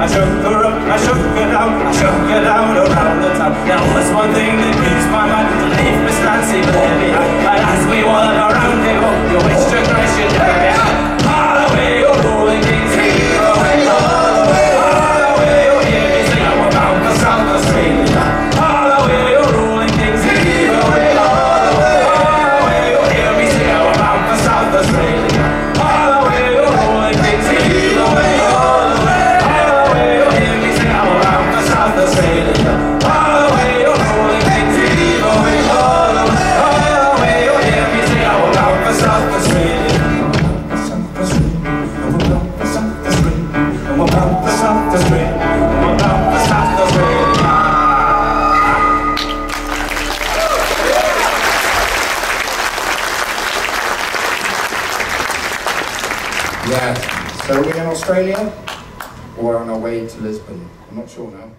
I shook her up, I shook her down, I shook her down around the town. Now there's one thing that keeps my mind, leave Miss Nancy, but heavy. Yes. So are we in Australia? Or on our way to Lisbon? I'm not sure now.